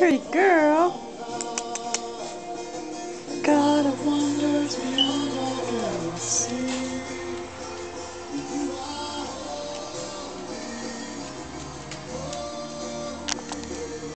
Pretty girl.